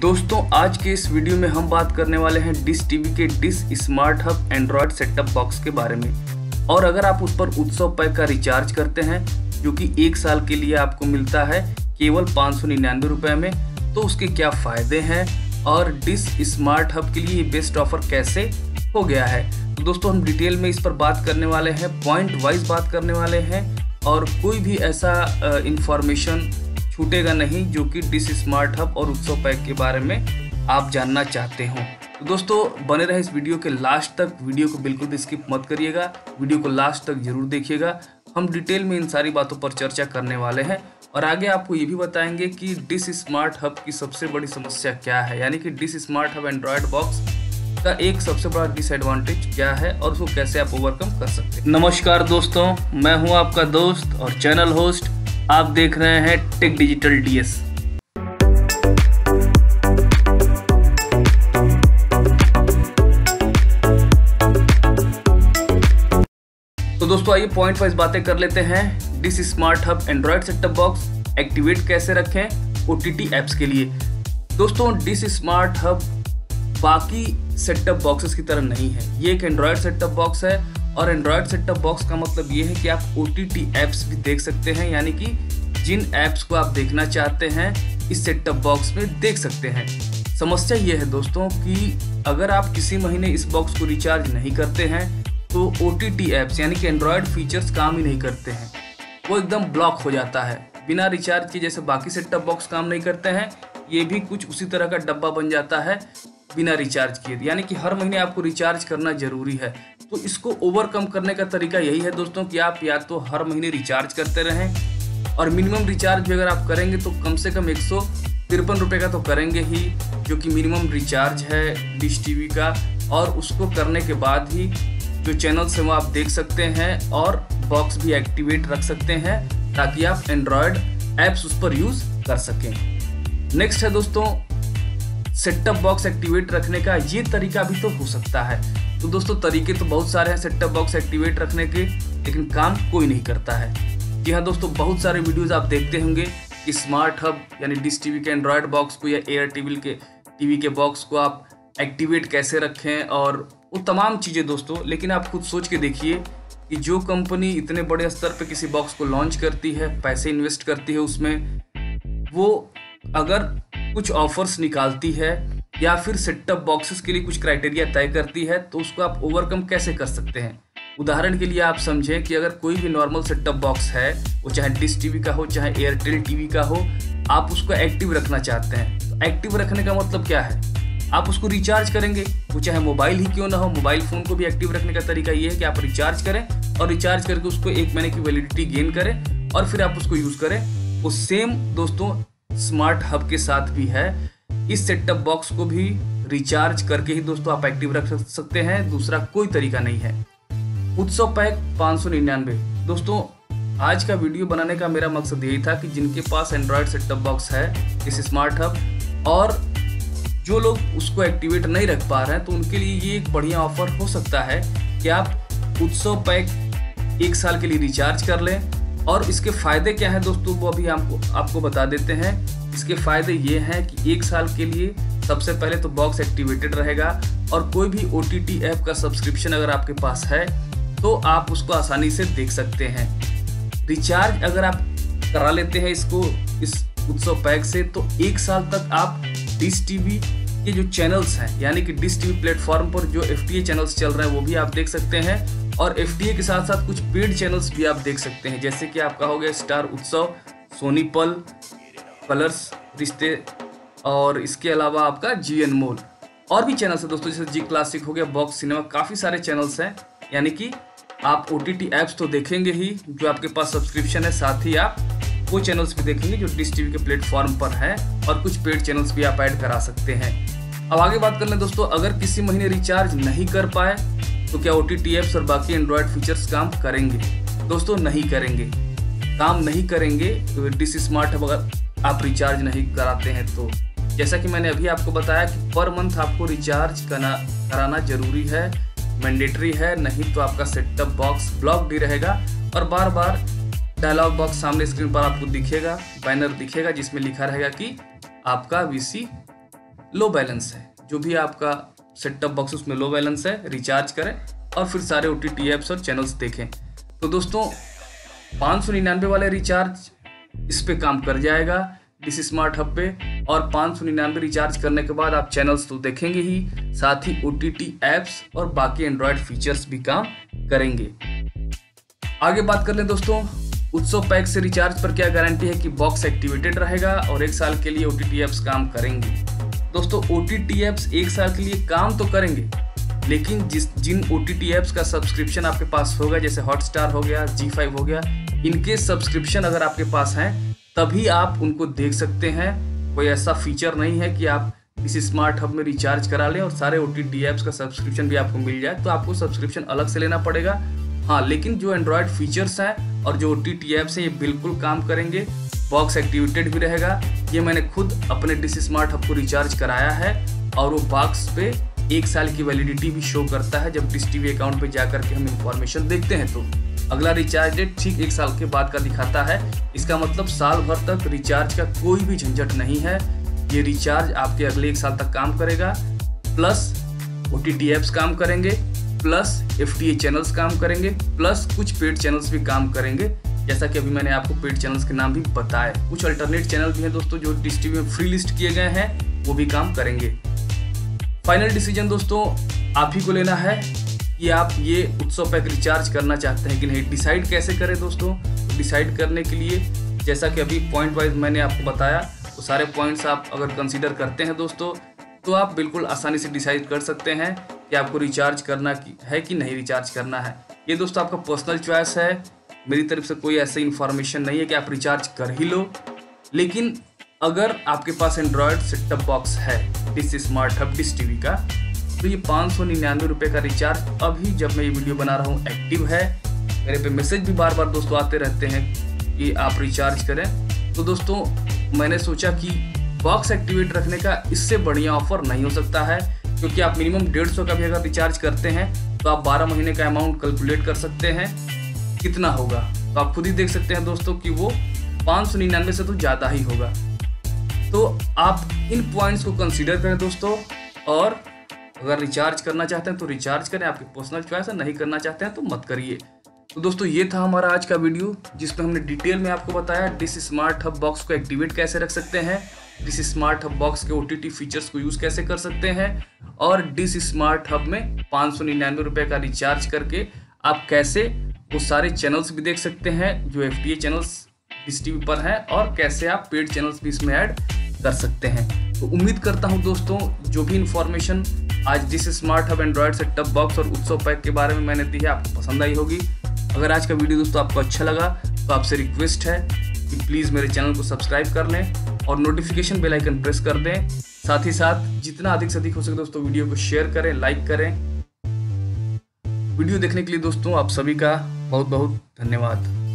दोस्तों, आज के इस वीडियो में हम बात करने वाले हैं डिस टीवी के Dish smart hub Android setup box के बारे में। और अगर आप उस पर उत्सव पैक का रिचार्ज करते हैं, जो कि एक साल के लिए आपको मिलता है, केवल पाँच सौ निन्यानवे रुपये में तो उसके क्या फ़ायदे हैं और डिस स्मार्ट हब के लिए ये बेस्ट ऑफ़र कैसे हो गया है? तो दोस्तों, हम डिटेल में इस पर बात करने वाले हैं, पॉइंट वाइज बात करने वाले हैं, और कोई भी ऐसा इंफॉर्मेशन छूटेगा नहीं, जो कि डिस स्मार्ट हब और उत्सव पैक के बारे में आप जानना चाहते हो। तो दोस्तों, बने रहे इस वीडियो के लास्ट तक। वीडियो को बिल्कुल भी स्किप मत करिएगा। वीडियो को लास्ट तक ज़रूर देखिएगा। हम डिटेल में इन सारी बातों पर चर्चा करने वाले हैं। और आगे आपको ये भी बताएँगे कि डिस स्मार्ट हब की सबसे बड़ी समस्या क्या है। यानी कि Dish smart hub Android box का एक सबसे बड़ा डिसएडवांटेज क्या है और उसको कैसे आप ओवरकम कर सकते हैं। नमस्कार दोस्तों, मैं हूँ आपका दोस्त और चैनल होस्ट आप देख रहे हैं टेक डिजिटल डीएस तो दोस्तों, आइए पॉइंट वाइज बातें कर लेते हैं। Dish smart hub Android setup box activate कैसे रखें ओटीटी एप्स के लिए। दोस्तों डिस स्मार्ट हब बाकी सेटअप बॉक्सेस की तरह नहीं है। ये एक एंड्रॉयड सेटअप बॉक्स है और एंड्रॉयड सेटअप बॉक्स का मतलब ये है कि आप ओटीटी एप्स भी देख सकते हैं, यानी कि जिन ऐप्स को आप देखना चाहते हैं, इस सेटअप बॉक्स में देख सकते हैं। समस्या ये है दोस्तों कि अगर आप किसी महीने इस बॉक्स को रिचार्ज नहीं करते हैं तो ओटीटी एप्स यानी कि एंड्रॉयड फीचर्स काम ही नहीं करते हैं। वो एकदम ब्लॉक हो जाता है। बिना रिचार्ज के जैसे बाकी सेटअप बॉक्स काम नहीं करते हैं, ये भी कुछ उसी तरह का डब्बा बन जाता है बिना रिचार्ज किए यानी कि हर महीने आपको रिचार्ज करना ज़रूरी है। तो इसको ओवरकम करने का तरीका यही है दोस्तों कि आप या तो हर महीने रिचार्ज करते रहें और मिनिमम रिचार्ज भी अगर आप करेंगे तो कम से कम एक सौ तिरपन रुपये का तो करेंगे ही, जो कि मिनिमम रिचार्ज है डिश टीवी का। और उसको करने के बाद ही जो चैनल्स हैं वो आप देख सकते हैं और बॉक्स भी एक्टिवेट रख सकते हैं ताकि आप एंड्रॉयड ऐप्स उस पर यूज़ कर सकें। नेक्स्ट है दोस्तों सेटअप बॉक्स एक्टिवेट रखने का। ये तरीका भी तो हो सकता है। तो दोस्तों, तरीके तो बहुत सारे हैं सेटअप बॉक्स एक्टिवेट रखने के, लेकिन काम कोई नहीं करता है। जी हाँ दोस्तों, बहुत सारे वीडियोज़ आप देखते होंगे कि स्मार्ट हब यानी डिस टीवी के एंड्रॉयड बॉक्स को या एयर टीवी के टीवी के बॉक्स को आप एक्टिवेट कैसे रखें और वो तमाम चीज़ें दोस्तों, लेकिन आप खुद सोच के देखिए कि जो कंपनी इतने बड़े स्तर पर किसी बॉक्स को लॉन्च करती है, पैसे इन्वेस्ट करती है उसमें, वो अगर कुछ ऑफर्स निकालती है या फिर सेटअप बॉक्सेस के लिए कुछ क्राइटेरिया तय करती है तो उसको आप ओवरकम कैसे कर सकते हैं? उदाहरण के लिए आप समझें कि अगर कोई भी नॉर्मल सेटअप बॉक्स है, वो चाहे डिस टीवी का हो, चाहे एयरटेल टीवी का हो, आप उसको एक्टिव रखना चाहते हैं। तो एक्टिव रखने का मतलब क्या है? आप उसको रिचार्ज करेंगे। वो चाहे मोबाइल ही क्यों ना हो मोबाइल फ़ोन को भी एक्टिव रखने का तरीका ये है कि आप रिचार्ज करें और रिचार्ज करके उसको एक महीने की वैलिडिटी गेन करें और फिर आप उसको यूज़ करें। वो सेम दोस्तों स्मार्ट हब के साथ भी है। इस सेटअप बॉक्स को भी रिचार्ज करके ही दोस्तों आप एक्टिव रख सकते हैं, दूसरा कोई तरीका नहीं है। उत्सव पैक पाँच सौ निन्यानवे। दोस्तों, आज का वीडियो बनाने का मेरा मकसद यही था कि जिनके पास एंड्रॉयड सेटअप बॉक्स है, इस स्मार्ट हब, और जो लोग उसको एक्टिवेट नहीं रख पा रहे हैं तो उनके लिए ये एक बढ़िया ऑफ़र हो सकता है कि आप उत्सव पैक एक साल के लिए रिचार्ज कर लें। और इसके फ़ायदे क्या हैं दोस्तों, वो अभी आपको आपको बता देते हैं। इसके फ़ायदे ये हैं कि एक साल के लिए सबसे पहले तो बॉक्स एक्टिवेटेड रहेगा और कोई भी ओ टी टी ऐप का सब्सक्रिप्शन अगर आपके पास है तो आप उसको आसानी से देख सकते हैं। रिचार्ज अगर आप करा लेते हैं इसको, इस उत्सव पैक से तो एक साल तक आप डिस टीवी के जो चैनल्स हैं, यानी कि डिस टीवी प्लेटफॉर्म पर जो एफटीए चैनल्स चल रहे हैं, वो भी आप देख सकते हैं। और एफटीए के साथ साथ कुछ पेड चैनल्स भी आप देख सकते हैं, जैसे कि आपका हो गया स्टार उत्सव सोनी पल कलर्स, रिश्ते और इसके अलावा आपका जी एन मोल और भी चैनल्स है दोस्तों, जैसे जी क्लासिक हो गया बॉक्स सिनेमा काफ़ी सारे चैनल्स हैं। यानी कि आप ओ टी ऐप्स तो देखेंगे ही, जो आपके पास सब्सक्रिप्शन है, साथ ही आप वो चैनल्स भी देखेंगे जो डिश टीवी के प्लेटफॉर्म पर हैं और कुछ पेड चैनल्स भी आप ऐड करा सकते हैं। अब आगे बात कर लें दोस्तों, अगर किसी महीने रिचार्ज नहीं कर पाए तो क्या ओ टी एप्स और बाकी एंड्रॉयड फीचर्स काम करेंगे? दोस्तों, नहीं करेंगे। काम नहीं करेंगे तो डिस स्मार्ट अगर आप रिचार्ज नहीं कराते हैं तो। जैसा कि मैंने अभी आपको बताया कि पर मंथ आपको रिचार्ज करना, कराना ज़रूरी है मैंडेटरी है, नहीं तो आपका सेटअप बॉक्स ब्लॉक ही रहेगा और बार बार डायलॉग बॉक्स सामने स्क्रीन पर आपको दिखेगा बैनर दिखेगा, जिसमें लिखा रहेगा कि आपका वीसी लो बैलेंस है। जो भी आपका सेटअप बॉक्स उसमें लो बैलेंस है रिचार्ज करें और फिर सारे ओ टी एप्स और चैनल्स देखें। तो दोस्तों, पाँच सौ निन्यानवे वाले रिचार्ज इस पर काम कर जाएगा। डिस स्मार्ट हब पे और पाँच सौ निन्यानवे रिचार्ज करने के बाद आप चैनल्स तो देखेंगे ही, साथ ही ओ टी एप्स और बाकी एंड्रॉयड फीचर्स भी काम करेंगे। आगे बात कर लें दोस्तों, उत्सव पैक से रिचार्ज पर क्या गारंटी है कि बॉक्स एक्टिवेटेड रहेगा और एक साल के लिए ओ टी एप्स काम करेंगे। दोस्तों ओ टी एप्स एक साल के लिए काम तो करेंगे, लेकिन जिस, जिन ओ टी एप्स का सब्सक्रिप्शन आपके पास होगा, जैसे हॉटस्टार हो गया जी हो गया इनके सब्सक्रिप्शन अगर आपके पास हैं, तभी आप उनको देख सकते हैं। कोई ऐसा फीचर नहीं है कि आप इस स्मार्ट हब में रिचार्ज करा लें और सारे ओ टी एप्स का सब्सक्रिप्शन भी आपको मिल जाए तो आपको सब्सक्रिप्शन अलग से लेना पड़ेगा। हाँ लेकिन जो एंड्रॉयड फीचर्स हैं और जो ओ टी टी एप्स हैं, ये बिल्कुल काम करेंगे। बॉक्स एक्टिवेटेड भी रहेगा। ये मैंने खुद अपने डिस स्मार्ट हब को रिचार्ज कराया है और वो बॉक्स पे एक साल की वैलिडिटी भी शो करता है, जब डिस टीवी अकाउंट पे जाकर के हम इंफॉर्मेशन देखते हैं तो। अगला रिचार्ज डेट ठीक एक साल के बाद का दिखाता है। इसका मतलब साल भर तक रिचार्ज का कोई भी झंझट नहीं है। ये रिचार्ज आपके अगले एक साल तक काम करेगा। प्लस ओ टी एप्स काम करेंगे। प्लस एफटीए चैनल्स काम करेंगे। प्लस कुछ पेड चैनल्स भी काम करेंगे। जैसा कि अभी मैंने आपको पेड चैनल्स के नाम भी बताए कुछ अल्टरनेट चैनल भी हैं दोस्तों, जो डिश टीवी में फ्री लिस्ट किए गए हैं, वो भी काम करेंगे। फाइनल डिसीज़न दोस्तों, आप ही को लेना है। कि आप ये उत्सव पैक रिचार्ज करना चाहते हैं कि नहीं? डिसाइड कैसे करें दोस्तों? डिसाइड करने के लिए, जैसा कि अभी पॉइंट वाइज मैंने आपको बताया वो सारे पॉइंट्स आप अगर कंसीडर करते हैं दोस्तों तो आप बिल्कुल आसानी से डिसाइड कर सकते हैं कि आपको रिचार्ज करना है कि नहीं रिचार्ज करना है। ये दोस्तों आपका पर्सनल चॉइस है। मेरी तरफ़ से कोई ऐसी इन्फॉर्मेशन नहीं है कि आप रिचार्ज कर ही लो। लेकिन अगर आपके पास एंड्रॉयड सेटअप बॉक्स है Dish smart hub Dish TV का तो ये पाँच सौ निन्यानवे रुपये का रिचार्ज अभी जब मैं ये वीडियो बना रहा हूँ एक्टिव है। मेरे पे मैसेज भी बार बार दोस्तों आते रहते हैं कि आप रिचार्ज करें। तो दोस्तों, मैंने सोचा कि बॉक्स एक्टिवेट रखने का इससे बढ़िया ऑफ़र नहीं हो सकता है, क्योंकि आप मिनिमम डेढ़ सौ का भी अगर रिचार्ज करते हैं तो आप बारह महीने का अमाउंट कैलकुलेट कर सकते हैं। कितना होगा? तो आप खुद ही देख सकते हैं दोस्तों कि वो पाँच सौ निन्यानवे से तो ज़्यादा ही होगा। तो आप इन पॉइंट्स को कंसीडर करें दोस्तों, और अगर रिचार्ज करना चाहते हैं तो रिचार्ज करें, आपकी पर्सनल चॉइस है, नहीं करना चाहते हैं तो मत करिए। तो दोस्तों, ये था हमारा आज का वीडियो जिसमें हमने डिटेल में आपको बताया डिस स्मार्ट हब बॉक्स को एक्टिवेट कैसे रख सकते हैं डिस स्मार्ट हब बॉक्स के ओटीटी फीचर्स को यूज़ कैसे कर सकते हैं, और डिस स्मार्ट हब में पाँच सौ निन्यानवे का रिचार्ज करके आप कैसे वो सारे चैनल्स भी देख सकते हैं, जो एफ़ चैनल्स इस टीवी पर हैं, और कैसे आप पेड चैनल्स भी इसमें ऐड कर सकते हैं। तो उम्मीद करता हूँ दोस्तों, जो भी इन्फॉर्मेशन आज जिस smart hub Android setup box और उत्सव पैक के बारे में मैंने दी है, आपको पसंद आई होगी। अगर आज का वीडियो दोस्तों आपको अच्छा लगा तो आपसे रिक्वेस्ट है कि प्लीज़ मेरे चैनल को सब्सक्राइब कर लें और नोटिफिकेशन बेल आइकन प्रेस कर दें। साथ ही साथ, जितना अधिक से अधिक हो सके दोस्तों वीडियो को शेयर करें लाइक करें। वीडियो देखने के लिए दोस्तों, आप सभी का बहुत बहुत धन्यवाद।